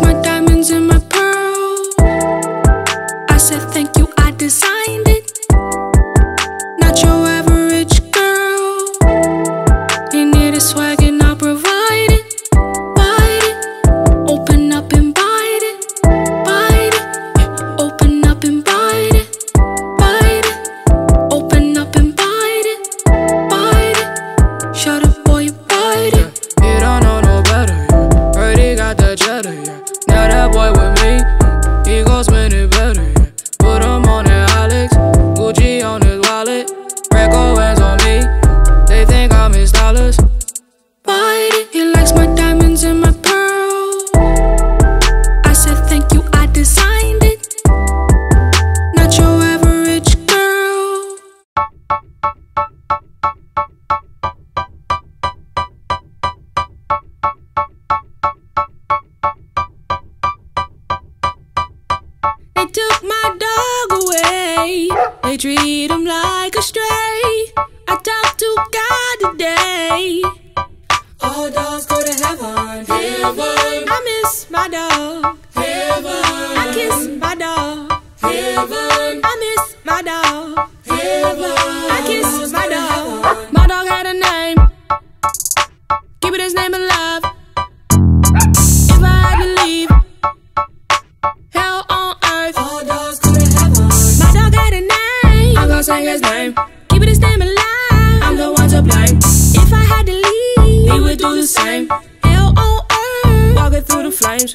my diamonds and my pearls. I said, They treat him like a stray. I talked to God today. All dogs go to heaven. Heaven. I miss my dog. Heaven. I kiss my dog. Heaven. I miss my dog. Heaven. I kiss my dog. My dog had a name. Keep it his name alive. Name. I'm gonna say his name. Keep it his name alive. I'm the one to blame. If I had to leave, he would do the same. Hell on earth. Walking through the flames.